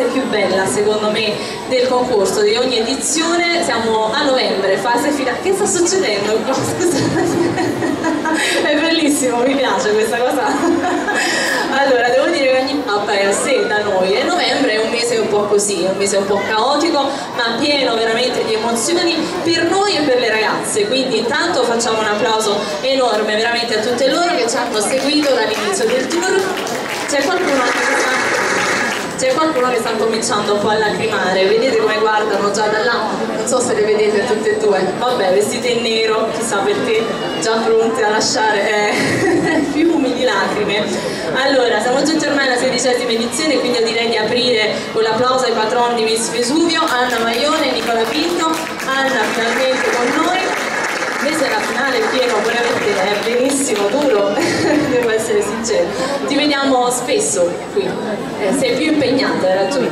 fase più bella secondo me del concorso di ogni edizione, siamo a novembre, fase finale, che sta succedendo è bellissimo, mi piace questa cosa. Allora, devo dire che ogni tappa è a sé da noi e novembre è un mese un po' così, un mese un po' caotico, ma pieno veramente di emozioni per noi e per le ragazze. Quindi intanto facciamo un applauso enorme veramente a tutte loro che ci hanno seguito dall'inizio del tour. C'è qualcuno che sta c'è qualcuno che sta cominciando un po' a lacrimare, vedete come guardano già da là, non so se le vedete tutte e due, vabbè vestite in nero, chissà perché, già pronte a lasciare eh, fiumi di lacrime. Allora, siamo giunti ormai alla sedicesima edizione, quindi io direi di aprire con l'applauso ai patroni di Miss Vesuvio, Anna Maione Nicola Pinto, Anna finalmente con noi. Invece la finale è pieno, veramente è benissimo, duro, devo essere sincera. Ti vediamo spesso qui, eh, sei più impegnata, hai ragione.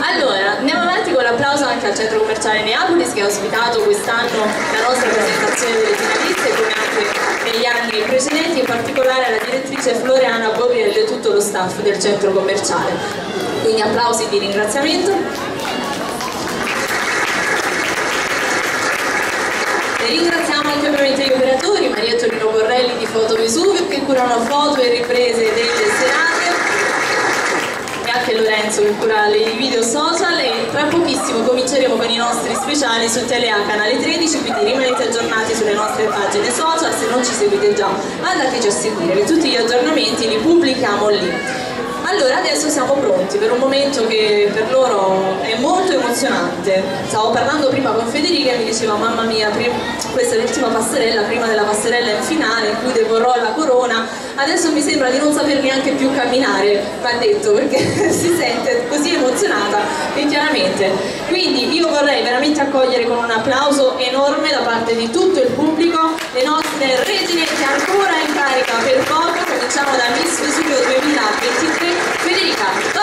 Allora, andiamo avanti con l'applauso anche al centro commerciale Neapolis che ha ospitato quest'anno la nostra presentazione delle finaliste come anche negli anni precedenti, in particolare alla direttrice Floriana Boviello e tutto lo staff del centro commerciale. Quindi applausi di ringraziamento. E ringraziamo anche ovviamente gli operatori, Maria Torino Borrelli di Foto Vesuvio che curano foto e riprese delle serate e anche Lorenzo che cura i video social. E tra pochissimo cominceremo con i nostri speciali su Telea canale 13 quindi rimanete aggiornati sulle nostre pagine social. Se non ci seguite già andateci a seguire tutti gli aggiornamenti li pubblichiamo lì allora adesso siamo pronti per un momento che per loro è molto emozionante. Stavo parlando prima con Federica e mi diceva mamma mia, questa è l'ultima passerella, prima della passerella in finale in cui deporrò la corona, adesso mi sembra di non saper neanche più camminare, mi ha detto, perché si sente così emozionata e chiaramente. Quindi io vorrei veramente accogliere con un applauso enorme da parte di tutto il pubblico le nostre regine che ancora in carica per poco, cominciamo da Miss Vesuvio 2023, Federica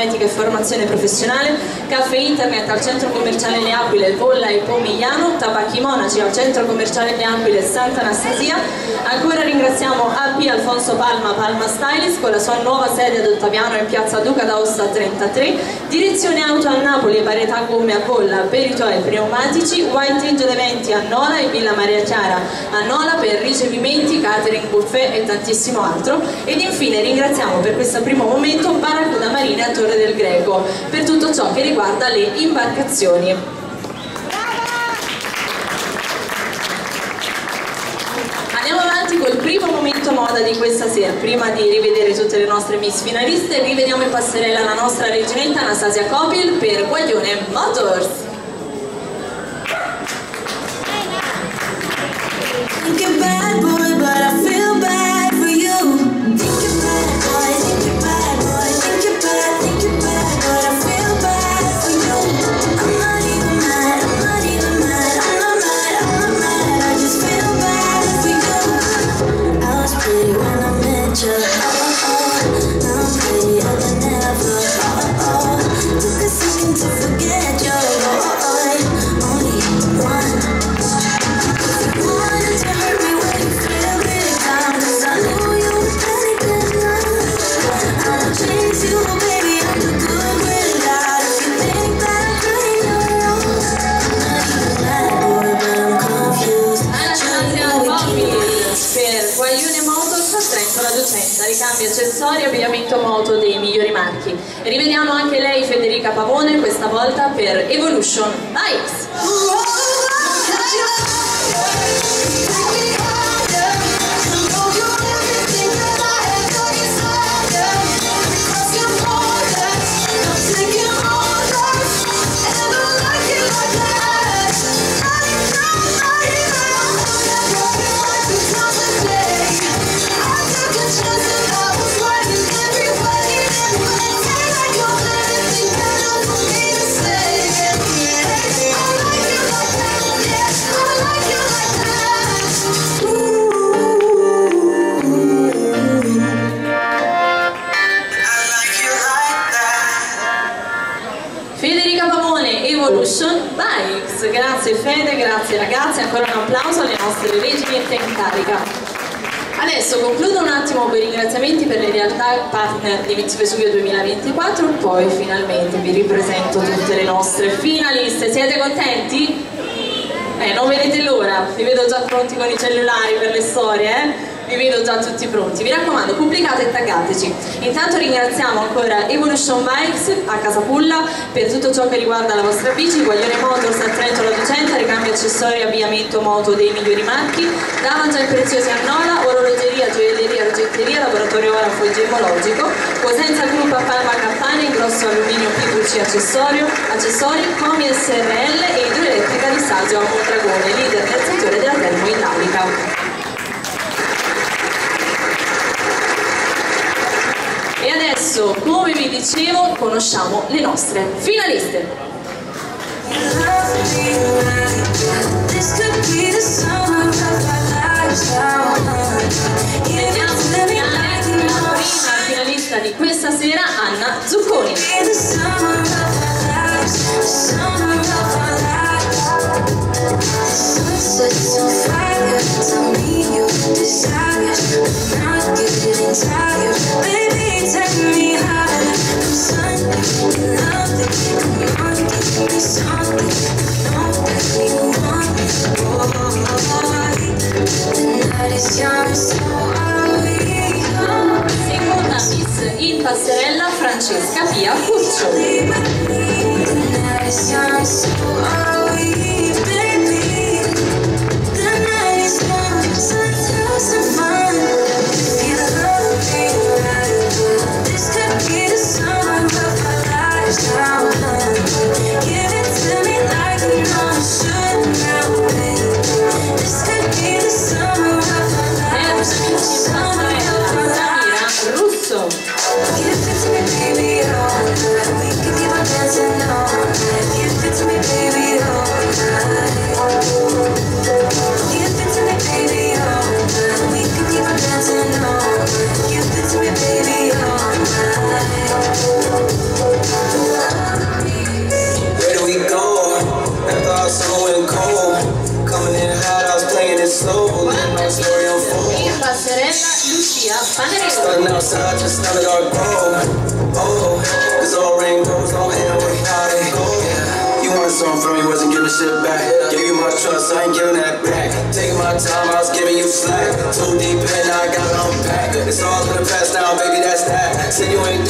cosmetica e formazione professionale, Caffè Internet al centro commerciale Le Aquile, Volla e Pomigliano, Tabacchi Monaci al centro commerciale Le Aquile Santa Anastasia, ancora ringraziamo AP Alfonso Palma Palma Stylist con la sua nuova sede ad Ottaviano in piazza Duca d'Aosta 33, direzione auto a Napoli varietà gomme a colla per i tuoi pneumatici, White Angel Eventi a Nola e Villa Maria Chiara a Nola per ricevimenti, catering, buffet e tantissimo altro ed infine ringraziamo per questo primo momento Barracuda Marina a Torre del Greco per tutto ciò che riguarda le imbarcazioni. Andiamo avanti col primo momento moda di questa sera. Prima di rivedere tutte le nostre miss finaliste, rivediamo in passerella la nostra reginetta Anastasia Kopil per Guaglione Motors. You're bad boy, but I accessori e abbigliamento moto dei migliori marchi. Rivediamo anche lei Federica Pavone, questa volta per Evolution Bikes. Poi finalmente vi ripresento tutte le nostre finaliste. Siete contenti? Eh, non vedete l'ora, vi vedo già pronti con i cellulari per le storie, eh? Vi vedo già tutti pronti. Vi raccomando, pubblicate e taggateci. Intanto ringraziamo ancora Evolution Bikes a Casapulla per tutto ciò che riguarda la vostra bici, Guaglione Motors a Trento la Docenta, ricambio accessori e avviamento moto dei migliori marchi, Davanza e Preziosi a Nola, orologeria, gioielleria, oggetteria, laboratorio orafo e gemologico, Cosenza Group a Palma Campania, grosso alluminio PVC accessorio, accessori, Comi SRL e idroelettrica di Sagio a Mondragone, leader nel settore della termoidraulica. E adesso, come vi dicevo, conosciamo le nostre finaliste. This could be the summer of our lives. Di questa sera, Anna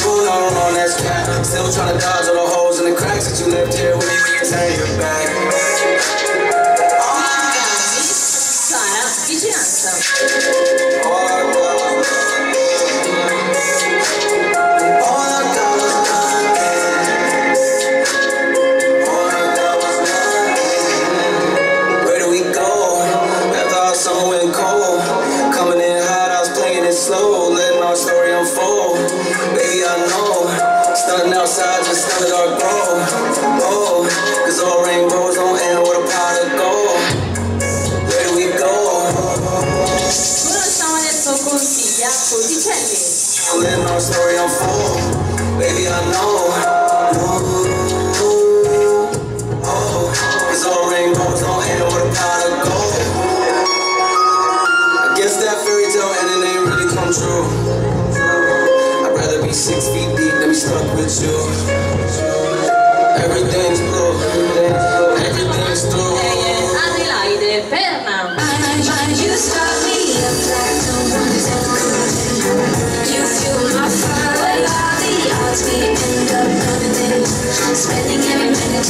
cool on on that sky. Still trying to dodge all the holes in the cracks that you left here with me when you tangled back.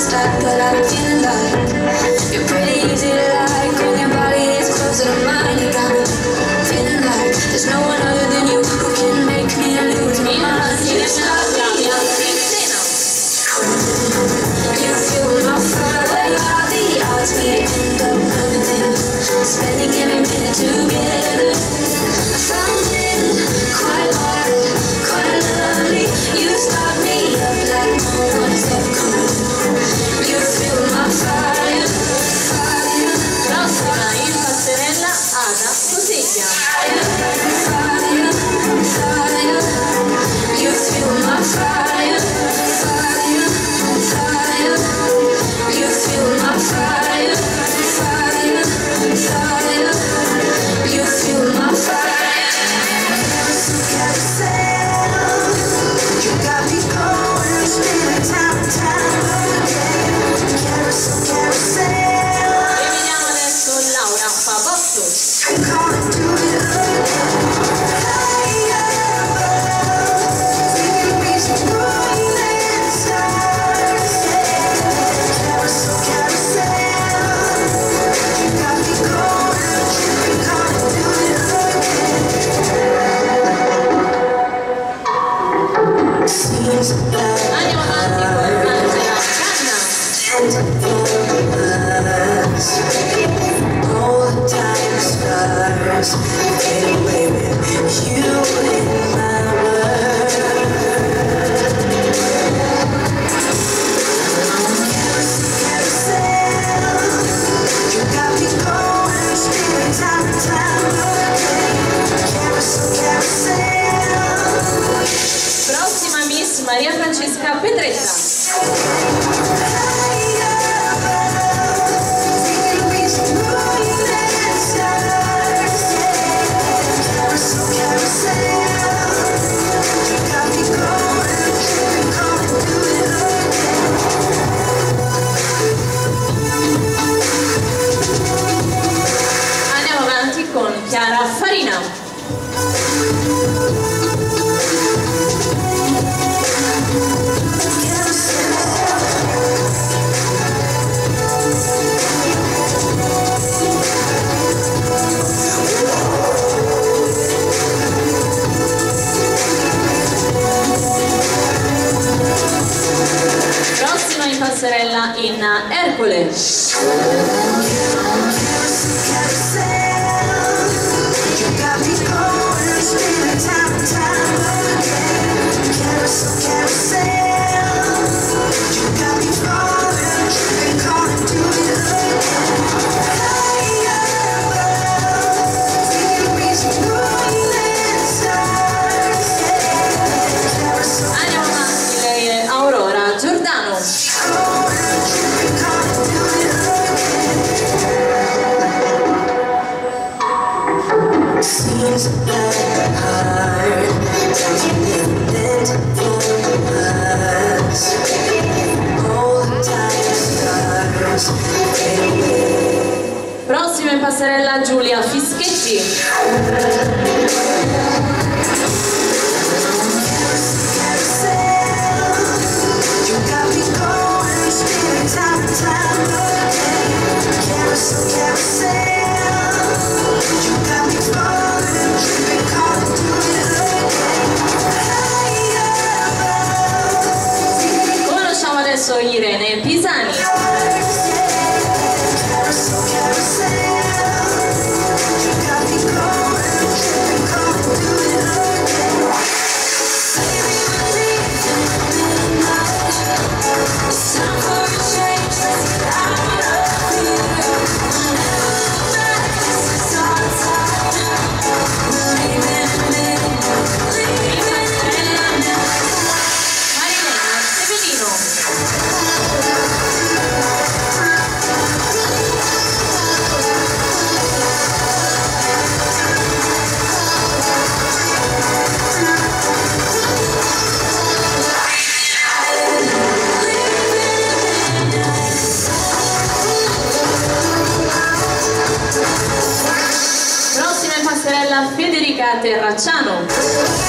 stop, but I feel like you're pretty easy to lie. Prossima in passerella Giulia Fischetti. carousel, carousel. soy Irene Pisani. Bracciano.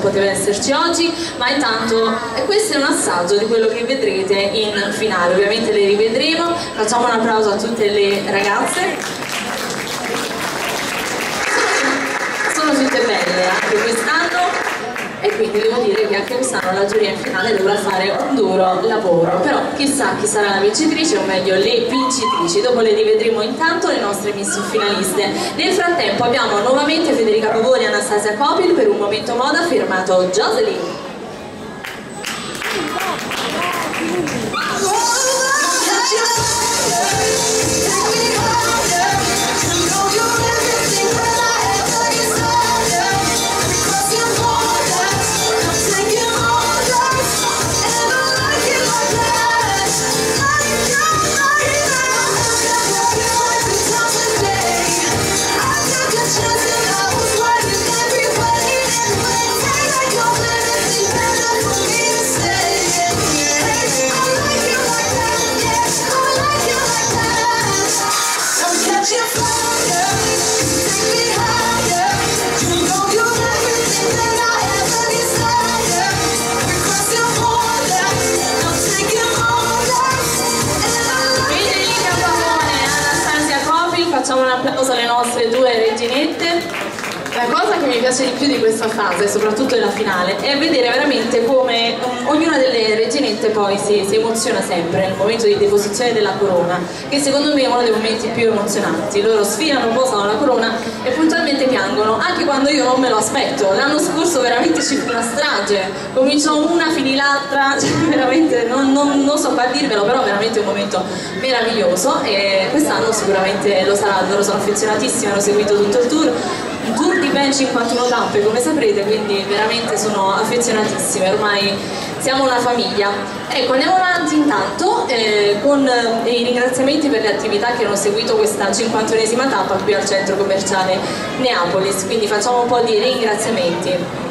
poteva esserci oggi, ma intanto questo è un assaggio di quello che vedrete in finale, ovviamente le rivedremo, facciamo un applauso a tutte le ragazze. Sono tutte belle anche quest'anno quindi devo dire che anche quest'anno la giuria in finale dovrà fare un duro lavoro, però chissà chi sarà la vincitrice o meglio le vincitrici, dopo le rivedremo intanto le nostre miss finaliste. Nel frattempo abbiamo nuovamente Federica Pavoni e Anastasia Copil per un momento moda firmato Jocelyn. Yeah. piace di più di questa fase, soprattutto della finale, è vedere veramente come um, ognuna delle reginette poi si, si emoziona sempre nel momento di deposizione della corona, che secondo me è uno dei momenti più emozionanti. Loro sfilano, posano la corona e puntualmente piangono, anche quando io non me lo aspetto. L'anno scorso veramente ci fu una strage, cominciò una, finì l'altra, cioè veramente non, non, non so far dirvelo, però veramente è un momento meraviglioso e quest'anno sicuramente lo sarà, loro sono affezionatissimi, hanno seguito tutto il tour tour di ben 51 tappe come saprete quindi veramente sono affezionatissime ormai siamo una famiglia. Ecco andiamo avanti intanto eh, con eh, i ringraziamenti per le attività che hanno seguito questa 51esima tappa qui al centro commerciale Neapolis. Quindi facciamo un po' di ringraziamenti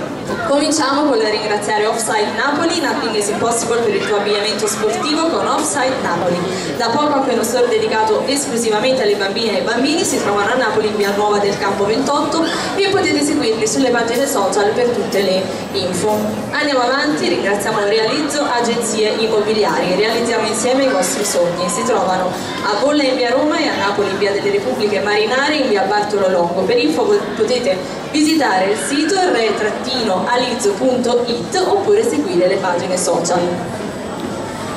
Cominciamo con il ringraziare Offside Napoli, Nothing is Impossible per il tuo abbigliamento sportivo con Offside Napoli. Da poco anche uno store dedicato esclusivamente alle bambine e ai bambini si trovano a Napoli in via Nuova del Campo 28 e potete seguirli sulle pagine social per tutte le info. Andiamo avanti, ringraziamo Realizzo Agenzie Immobiliari, realizziamo insieme i vostri sogni. Si trovano a Bolla in via Roma e a Napoli in via delle Repubbliche Marinare in via Bartolo Longo. Per info potete visitare il sito re-alizzo.it oppure seguire le pagine social.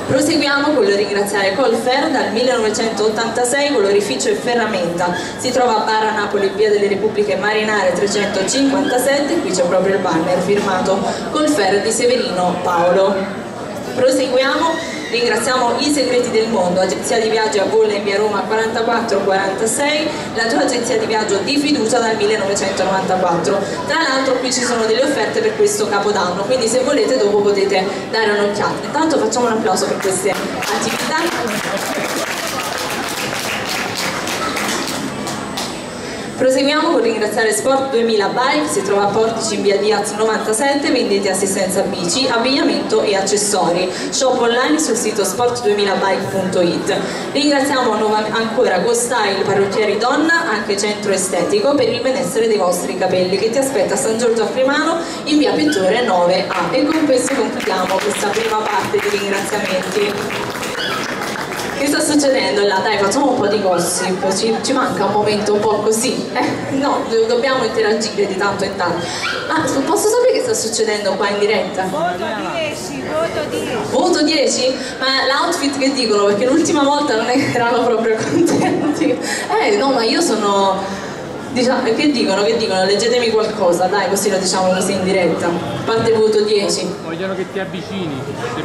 Proseguiamo con il ringraziare Colfer dal 1986 colorificio e ferramenta. Si trova a Barra Napoli, via delle Repubbliche Marinare 357, qui c'è proprio il banner firmato Colfer di Severino Paolo. Proseguiamo Ringraziamo I Segreti del Mondo, agenzia di viaggio a Bolla in via Roma 4446, la tua agenzia di viaggio di fiducia dal 1994. Tra l'altro qui ci sono delle offerte per questo capodanno, quindi se volete dopo potete dare un'occhiata. Intanto facciamo un applauso per queste attività. Proseguiamo con ringraziare Sport 2000 Bike, si trova a Portici in via Diaz 97, vendete assistenza bici, abbigliamento e accessori. Shop online sul sito sport2000bike.it. Ringraziamo ancora Go Style Parrucchieri Donna, anche centro estetico, per il benessere dei vostri capelli che ti aspetta a San Giorgio a Fremano in via Pittore 9A. E con questo concludiamo questa prima parte di ringraziamenti. Che sta succedendo là? Dai, facciamo un po' di gossip, ci, ci manca un momento un po' così. Eh, no, do- dobbiamo interagire di tanto in tanto. Ma posso sapere che sta succedendo qua in diretta? Voto 10, voto 10. Voto 10? Ma l'outfit che dicono? Perché l'ultima volta non erano proprio contenti. Eh, no, ma io sono... Diciamo, che dicono? Che dicono? Leggetemi qualcosa, dai, così lo diciamo così in diretta. Parte voto 10. Vogliono che ti avvicini.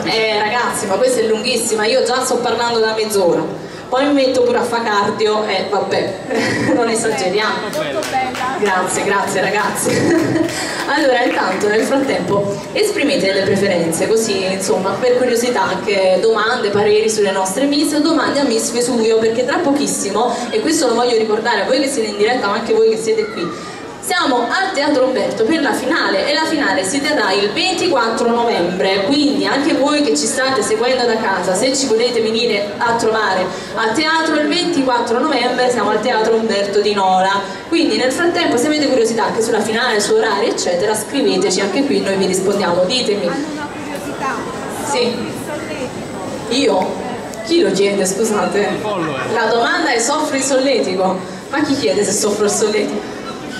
Eh ragazzi, ma questa è lunghissima, io già sto parlando da mezz'ora. Poi mi metto pure a fa cardio e eh, vabbè, non esageriamo. Grazie, grazie ragazzi. allora, intanto nel frattempo esprimete le preferenze, così insomma, per curiosità anche domande, pareri sulle nostre miss, domande a Miss Vesuvio, perché tra pochissimo, e questo lo voglio ricordare a voi che siete in diretta, ma anche voi che siete qui, siamo al Teatro Umberto per la finale e la finale si terrà il 24 novembre, quindi anche voi che ci state seguendo da casa, se ci volete venire a trovare a teatro il 24 novembre siamo al Teatro Umberto di Nora, quindi nel frattempo se avete curiosità anche sulla finale, su orari eccetera, scriveteci anche qui, noi vi rispondiamo, ditemi. Hanno una curiosità. Sì. Il solletico. Io? Chi lo chiede, scusate? La domanda è soffro il solletico. Ma chi chiede se soffro il solletico?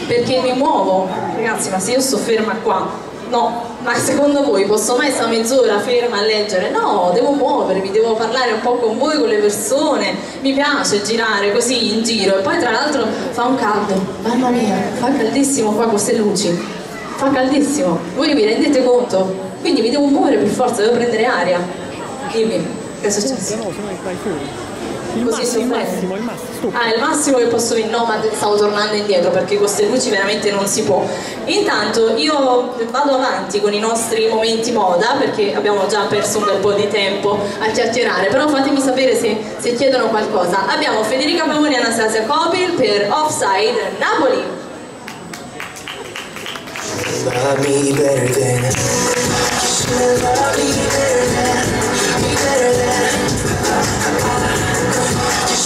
Perché mi muovo. Ragazzi, ma se io sto ferma qua, no. Ma secondo voi posso mai stare mezz'ora ferma a leggere? No, devo muovermi, devo parlare un po' con voi, con le persone. Mi piace girare così in giro. E poi tra l'altro fa un caldo. Mamma mia, fa caldissimo qua queste luci. Fa caldissimo. Voi vi rendete conto? Quindi mi devo muovere per forza, devo prendere aria. Dimmi, che è successo? Il Così massimo, il massimo, il massimo. Ah, il massimo che posso venire, no, ma stavo tornando indietro perché con queste luci veramente non si può. Intanto io vado avanti con i nostri momenti moda perché abbiamo già perso un bel po' di tempo a chiacchierare, però fatemi sapere se, se chiedono qualcosa. Abbiamo Federica Pavoni e Anastasia Copil per Offside Napoli. Love me better than love me better than me better than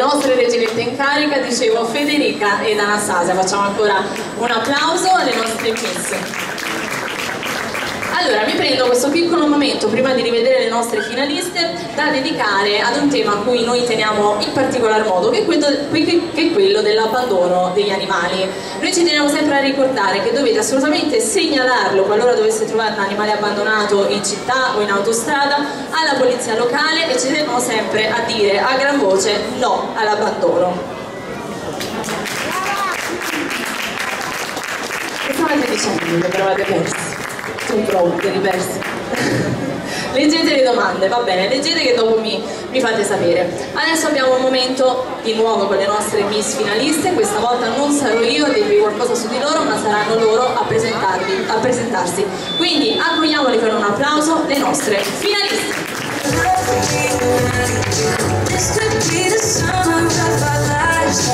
nostre reginette in carica, dicevo Federica ed Anastasia. Facciamo ancora un applauso alle nostre miss. Allora, mi prendo questo piccolo momento prima di rivedere le nostre finaliste da dedicare ad un tema a cui noi teniamo in particolar modo, che è quello, quello dell'abbandono degli animali. Noi ci teniamo sempre a ricordare che dovete assolutamente segnalarlo qualora doveste trovare un animale abbandonato in città o in autostrada alla polizia locale e ci teniamo sempre a dire a gran voce no all'abbandono. Che stavate dicendo che eravate persi? Sono pronti, riversi. leggete le domande, va bene, leggete che dopo mi, mi fate sapere. Adesso abbiamo un momento di nuovo con le nostre miss finaliste, questa volta non sarò io a dirvi qualcosa su di loro, ma saranno loro a, a presentarsi. Quindi accogliamoli con un applauso le nostre finaliste. This could be the summer of our lives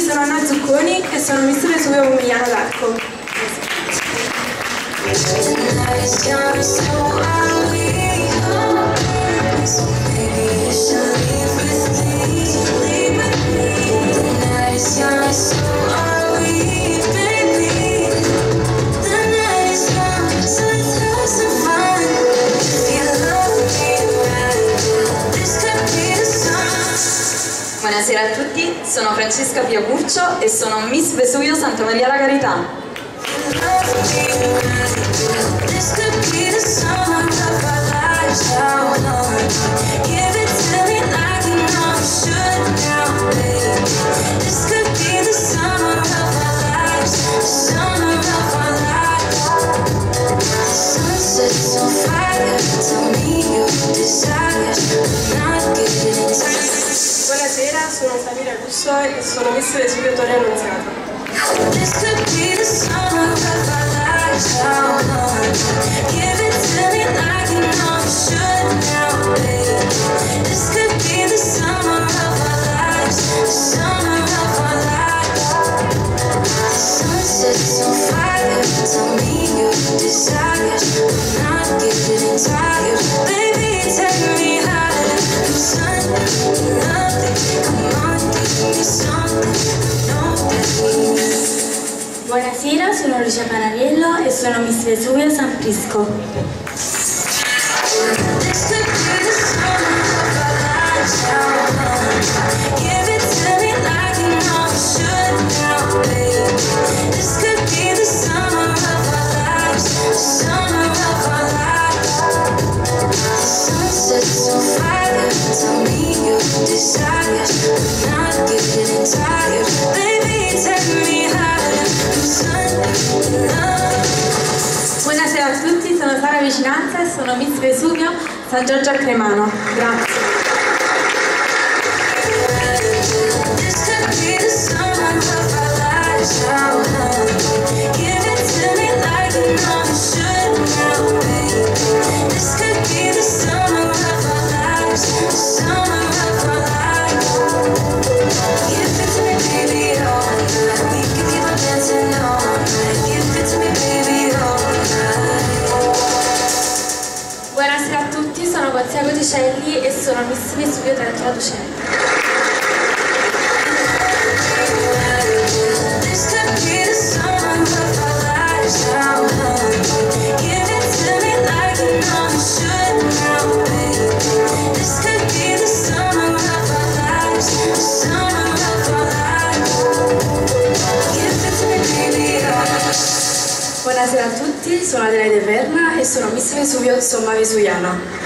sono Anna Zucconi e sono Miss Vesuvio Pomigliano d'Arco. Tonight Buonasera a tutti, sono Francesca Piacurcio e sono Miss Vesuvio Santa Maria la Carità. This could be the summer of our lives now. Give it to me like you know you should now, baby. This could be the summer of our lives, the summer of our lives. The sun sets on fire. Tell me your desires. Not sono Samira Russo e sono Miss Vesuvio Torre Annunziata. This could be the summer of our lives. Give it to me like you know you should now, baby. This could be the summer of our lives, the summer of our lives. The sun on fire. Tell me your desires. I'm not getting tired. Buonasera, sono Lucia Panariello e sono Miss Vesuvio San Prisco. Could be the sono Sara Vicinanza e sono Miss Vesuvio San Giorgio a Cremano. Grazie. Of our lives. Give it to me, baby. oh. Buonasera a tutti, sono Adelaide Verna e sono Miss Vesuvio Somma Vesuviana.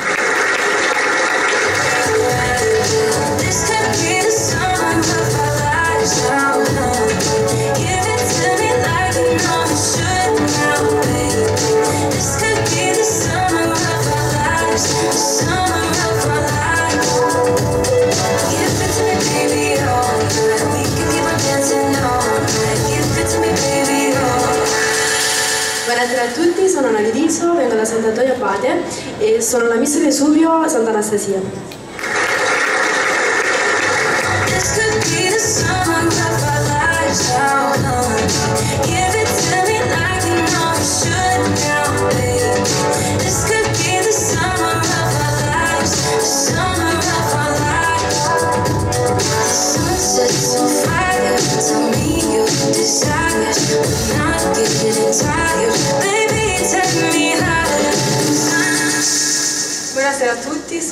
Eh, sono la missa Vesuvio Santa Anastasia.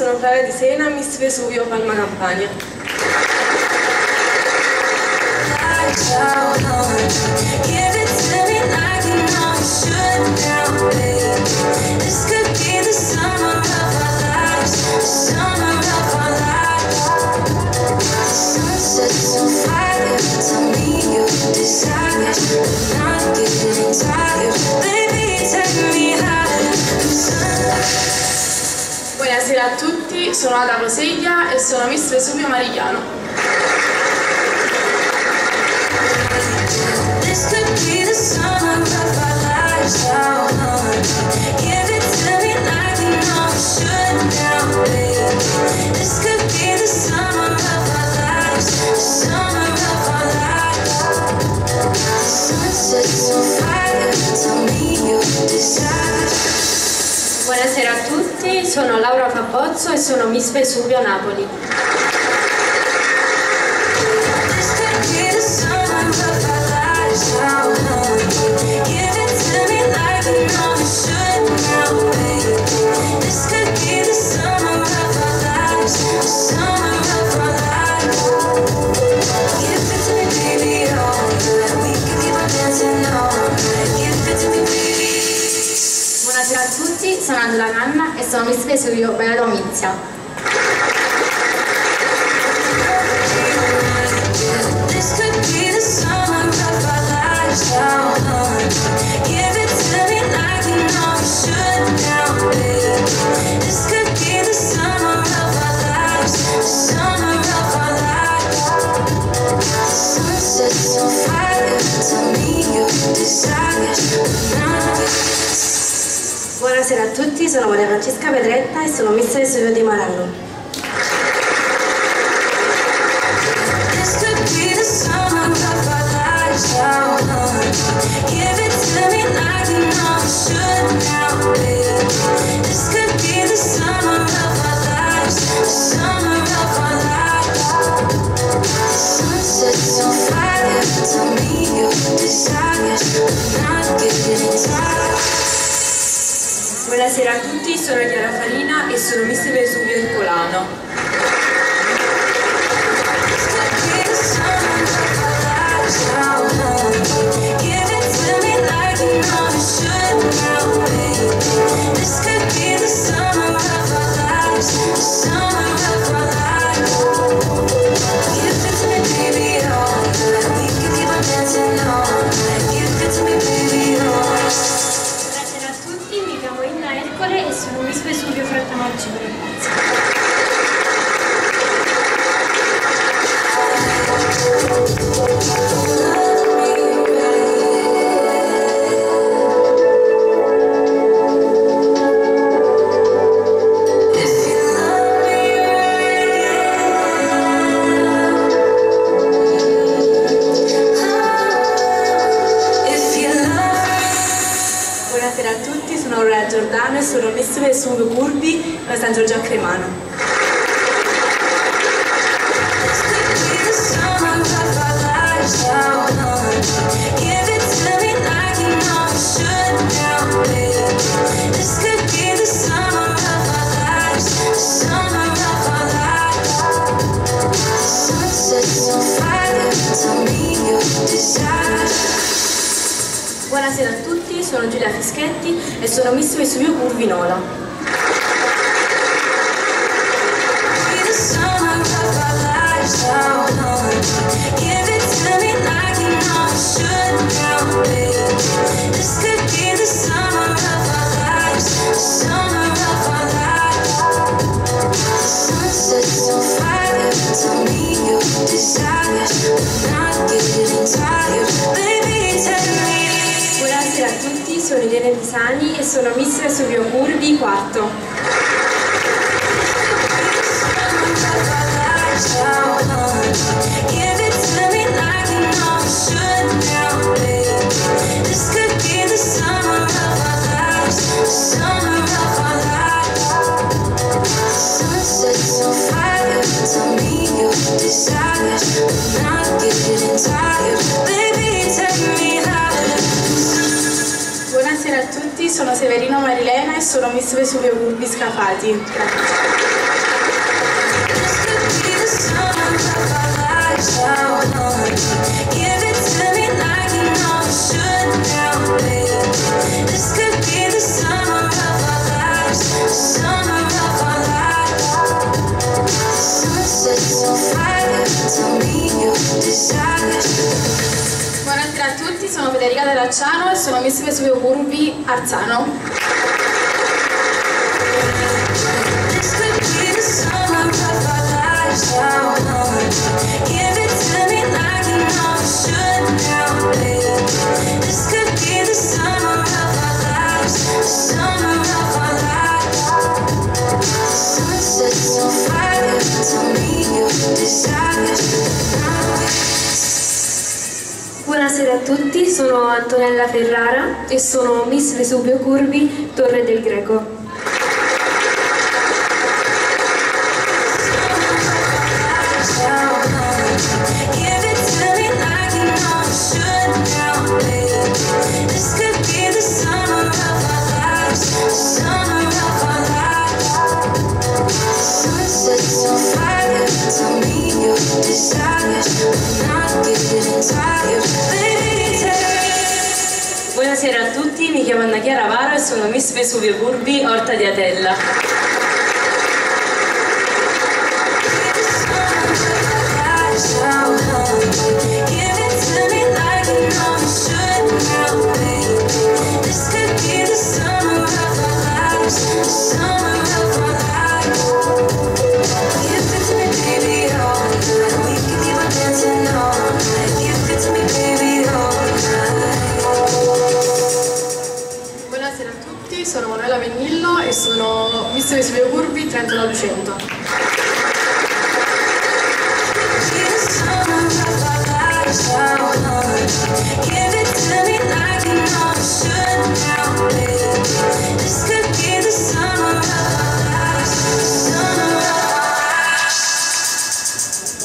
sono Clara di Sena, Miss Vesuvio Palma Campania. a tutti, sono Ada Roseglia e sono Miss Vesuvio Marigliano. Buonasera a tutti. Bentornati, sono Laura Capozzo e sono Miss Vesuvio Napoli. sono Miss Vesuvio Bella Domizia. Petretta e sono Miss Vesuvio di Marano. sono Miss e Sung Curbi San Giorgio a Cremano. mi Miss Vesuvio Curvi Arzano. Antonella Ferrara e sono Miss Vesuvio Curvi, Torre del Greco. stazione sulle Urbi, Trentino Lucento.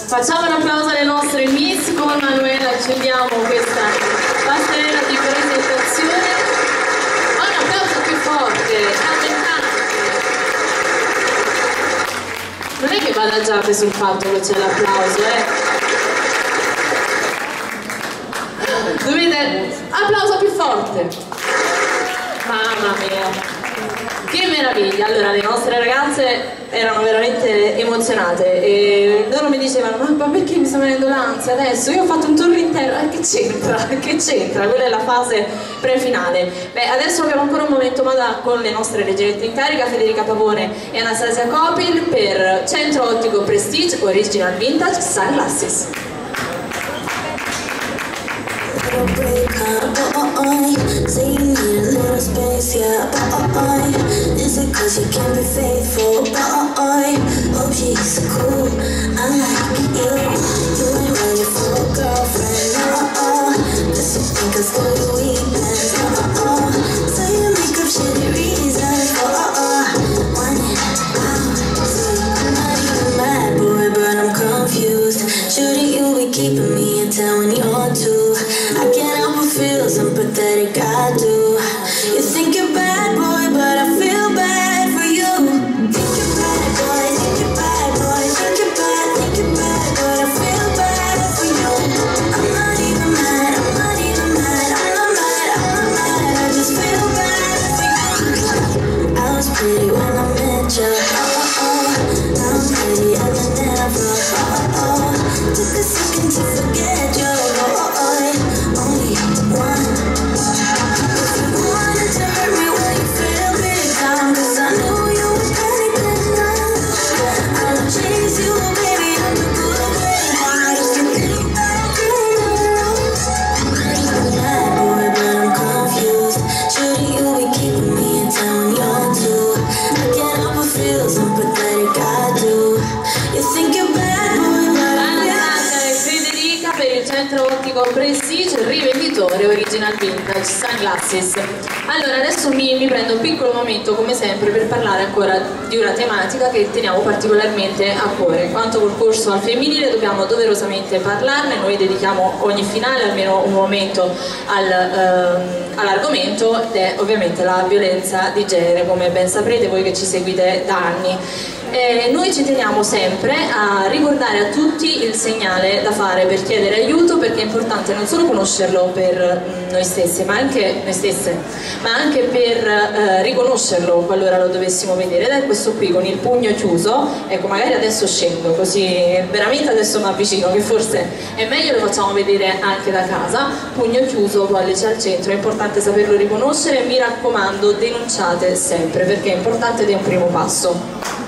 Facciamo un applauso alle nostre Miss con Manuela, accendiamo badagiate sul fatto che c'è l'applauso, eh. Dovete... Applauso più forte. Mamma mia meraviglia, allora le nostre ragazze erano veramente emozionate e loro mi dicevano ma, ma perché mi sta venendo l'ansia adesso? Io ho fatto un turno intero, eh, che c'entra? Che c'entra? Quella è la fase prefinale. Beh, adesso abbiamo ancora un momento Madà con le nostre reggenti in carica, Federica Pavone e Anastasia Copil per Centro Ottico Prestige Original Vintage Sunglasses. Break my space, yeah boy Is it cause you can't be faithful, boy Hope she's cool, I like you. You ain't ready for a girlfriend, no Just think of who you che teniamo particolarmente a cuore. Quanto col corso al femminile dobbiamo doverosamente parlarne, noi dedichiamo ogni finale almeno un momento al, ehm, all'argomento ed è ovviamente la violenza di genere come ben saprete voi che ci seguite da anni. Eh, noi ci teniamo sempre a ricordare a tutti il segnale da fare per chiedere aiuto perché è importante non solo conoscerlo per mm, noi stessi ma anche noi stesse ma anche per eh, riconoscerlo qualora lo dovessimo vedere. Ed è questo qui con il pugno chiuso ecco magari adesso scendo così veramente adesso mi avvicino che forse è meglio lo facciamo vedere anche da casa. Pugno chiuso pollice al centro è importante saperlo riconoscere. Mi raccomando denunciate sempre perché è importante ed è un primo passo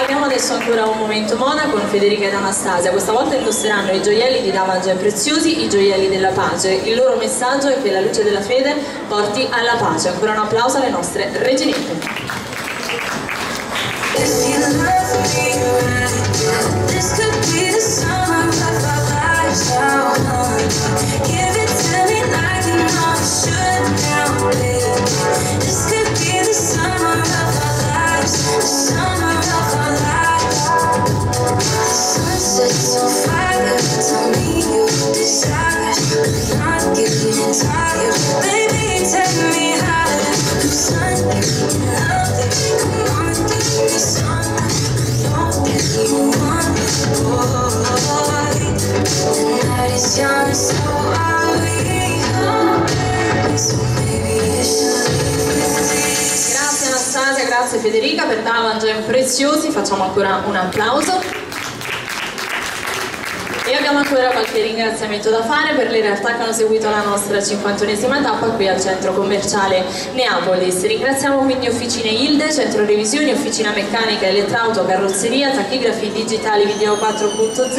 Abbiamo adesso ancora un momento moda con Federica ed Anastasia. Questa volta indosseranno i gioielli di Davange Preziosi, i gioielli della pace. Il loro messaggio è che la luce della fede porti alla pace. Ancora un applauso alle nostre reginette. If Grazie Federica per Davange Preziosi. Facciamo ancora un applauso. Abbiamo ancora qualche ringraziamento da fare per le realtà che hanno seguito la nostra 51esima tappa qui al centro commerciale Neapolis. Ringraziamo quindi Officine Hilde, Centro Revisioni, Officina Meccanica, Elettrauto, Carrozzeria, Tachigrafi Digitali Video 4.0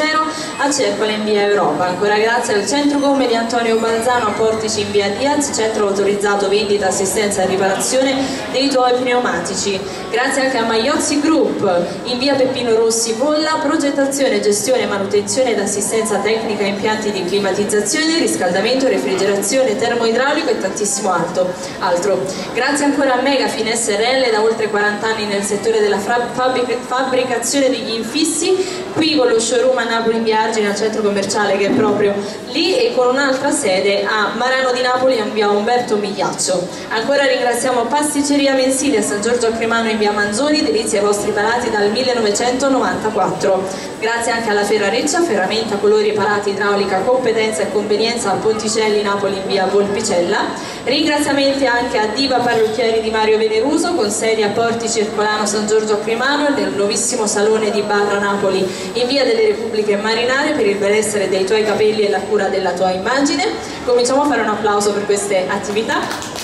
a Cercola in via Europa. Ancora grazie al Centro Gomme di Antonio Balzano a Portici in via Diaz, Centro Autorizzato Vendita, Assistenza e Riparazione dei tuoi pneumatici. Grazie anche a Maiozzi Group in via Peppino Rossi Polla, progettazione, gestione, manutenzione ed assistenza tecnica impianti di climatizzazione, riscaldamento, refrigerazione, termoidraulico e tantissimo altro. altro. Grazie ancora a Megafin SRL da oltre 40 anni nel settore della fabbric- fabbricazione degli infissi, qui con lo showroom a Napoli in via Argine al centro commerciale che è proprio lì e con un'altra sede a Marano di Napoli in via Umberto Migliaccio. Ancora ringraziamo Pasticceria Mensile a San Giorgio a Cremano in via Manzoni, delizie ai vostri palati dal 1994. Grazie anche alla Ferrareccia, ferramenta, colori parati, idraulica, competenza e convenienza a Ponticelli Napoli in via Volpicella. Ringraziamenti anche a Diva Parrucchieri di Mario Veneruso con sede a Porti Circolano San Giorgio a e nel nuovissimo salone di Barra Napoli in via delle Repubbliche Marinare per il benessere dei tuoi capelli e la cura della tua immagine. Cominciamo a fare un applauso per queste attività.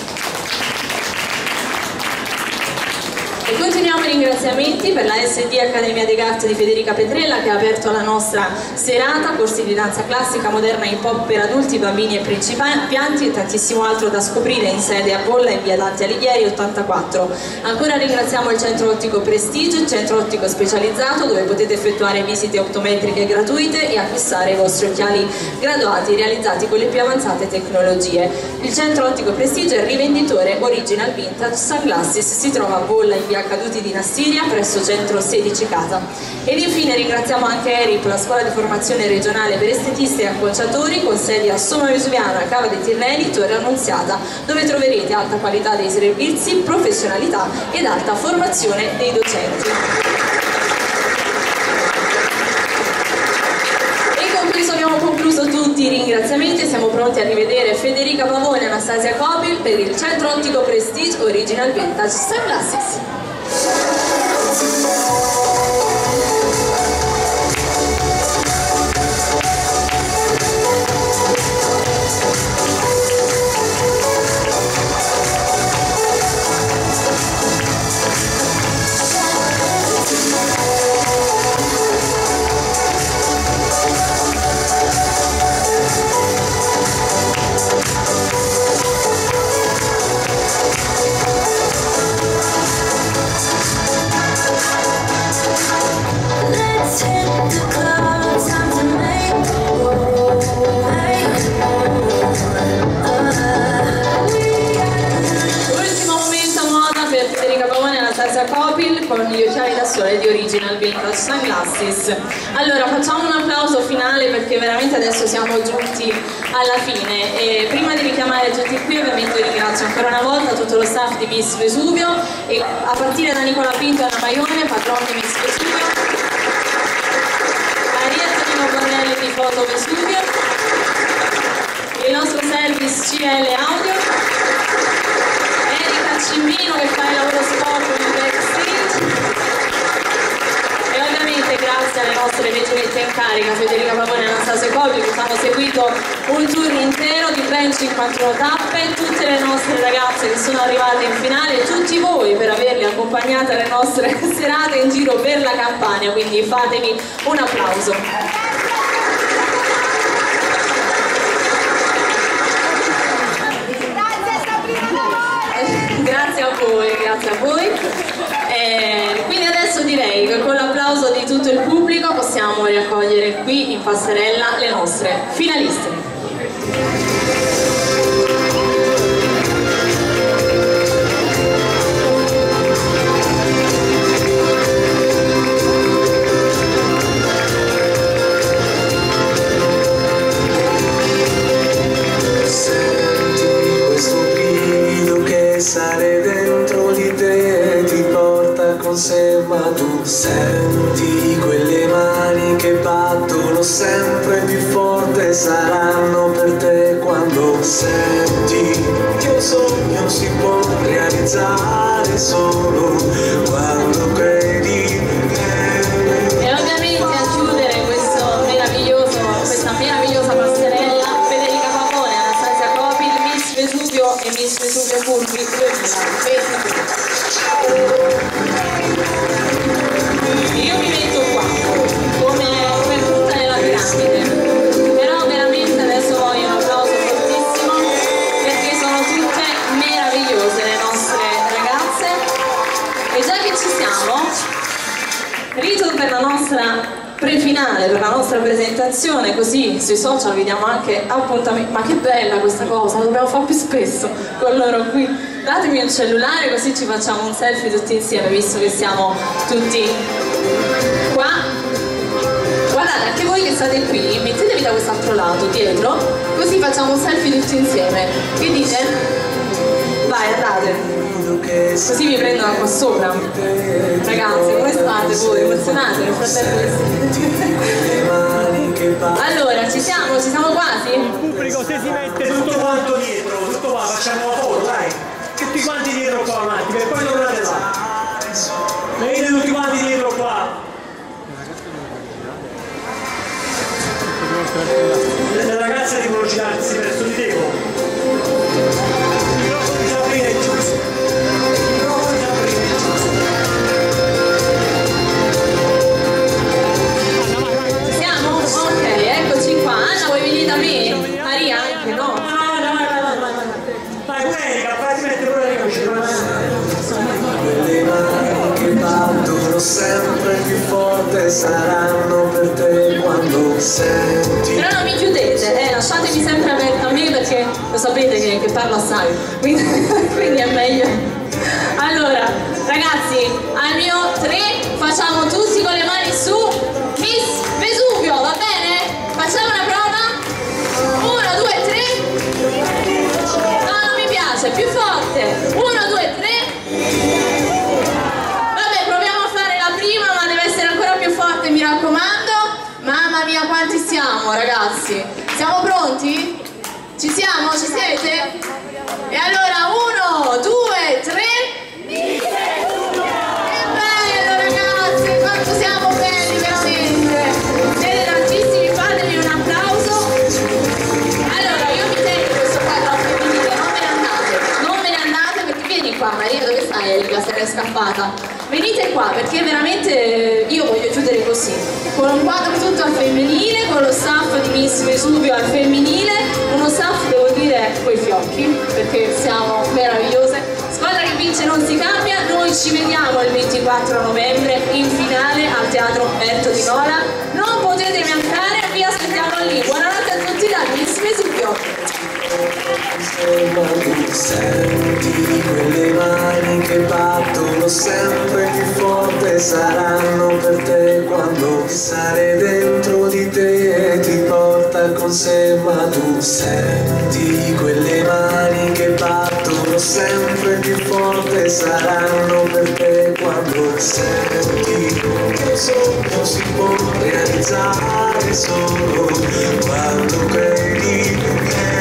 E continuiamo i ringraziamenti per la SD Accademia dei Gatti di Federica Petrella che ha aperto la nostra serata, corsi di danza classica, moderna e hip hop per adulti, bambini e principianti e tantissimo altro da scoprire in sede a Bolla in via Dante Alighieri 84. Ancora ringraziamo il centro ottico Prestige, il centro ottico specializzato dove potete effettuare visite optometriche gratuite e acquistare i vostri occhiali graduati realizzati con le più avanzate tecnologie. Il centro ottico Prestige è il rivenditore Original Vintage Sunglasses, si trova a Bolla in via Caduti di Nassiria presso centro 16 Casa. Ed infine ringraziamo anche ERIP, la scuola di formazione regionale per estetiste e acconciatori con sedi a Soma Vesuviana, Cava dei Tirreni, Torre Annunziata, dove troverete alta qualità dei servizi, professionalità ed alta formazione dei docenti. Tutti i ringraziamenti siamo pronti a rivedere Federica Pavone e Anastasia Cobil per il Centro Ottico Prestige Original Vintage Sunglasses. Con gli occhiali da sole di Original Vintage Sunglasses. Allora facciamo un applauso finale perché veramente adesso siamo giunti alla fine. E prima di richiamare tutti qui ovviamente ringrazio ancora una volta tutto lo staff di Miss Vesuvio. E a partire da Nicola Pinto e Anna Maione, patron di Miss Vesuvio, Maria Antonino Cornelli di Foto Vesuvio, il nostro service CL Audio, Erika Cimbino che fa il lavoro sport nel backstage e ovviamente grazie alle nostre reginette in carica Federica Pavone e Anastasia Coppi che hanno seguito un tour intero di ben 51 tappe, tutte le nostre ragazze che sono arrivate in finale tutti voi per averli accompagnate alle nostre serate in giro per la Campania, quindi fatevi un applauso. Grazie a voi, grazie a voi. Eh, quindi adesso direi che con l'applauso di tutto il pubblico possiamo riaccogliere qui in passerella le nostre finaliste. Sale dentro di te ti porta con sé, ma tu senti sempre più forte, saranno per te quando senti che un sogno si può realizzare solo quando credi E ovviamente a chiudere questo meraviglioso, questa meravigliosa passerella Federica Pavone, Anastasia Copil, Miss Vesuvio e Miss Vesuvio Curvi 2022. La nostra prefinale, per la nostra presentazione, così sui social vi diamo anche appuntamenti. Ma che bella questa cosa, dobbiamo fare più spesso con loro qui. Datemi un cellulare così ci facciamo un selfie tutti insieme, visto che siamo tutti qua. Guardate, anche voi che state qui, mettetevi da quest'altro lato, dietro, così facciamo un selfie tutti insieme. Che dite? Vai, andate. Così mi prendono qua sopra. Ragazzi, come state voi? Emozionate nel frattempo che Allora, ci siamo? Ci siamo quasi? Il pubblico se si mette tutto quanto dietro, tutto qua, facciamo la foto, dai. Tutti quanti dietro qua avanti, perché poi tornate là. Venite tutti quanti dietro qua. Le ragazze devono girarsi verso di te. Battono sempre più forte saranno per te quando senti Però non mi chiudete, eh, lasciatemi sempre a me perché lo sapete che, che parlo assai, quindi, quindi è meglio. Allora, ragazzi, al mio 3 facciamo tutti con le mani su Miss Vesuvio, va bene? Facciamo una prova? 1, 2, 3. No, non mi piace, più forte. 1, 2, 3. Mia, quanti siamo, ragazzi? Siamo pronti? Ci siamo? Ci siete? E allora, uno, due, tre. Che bello, ragazzi! Quanto siamo belli, veramente! Siete tantissimi, fatevi un applauso. Allora, io mi tengo questo femminile, non me ne andate, non me ne andate perché vieni qua Maria, dove stai se l'è scappata? Venite qua perché veramente io voglio chiudere così, con un quadro tutto al femminile, con lo staff di Miss Vesuvio al femminile, uno staff devo dire coi fiocchi, perché siamo meravigliose. Squadra che vince non si cambia, noi ci vediamo il 24 novembre in finale al Teatro Umberto di Nola. Non potete mancare, vi aspettiamo lì. Buonanotte a tutti da Miss Vesuvio. Senti quelle mani che battono sempre più forte saranno per te quando sale dentro di te e ti porta con sé ma tu senti quelle mani che battono sempre più forte saranno per te quando senti il sogno si può realizzare solo quando credi che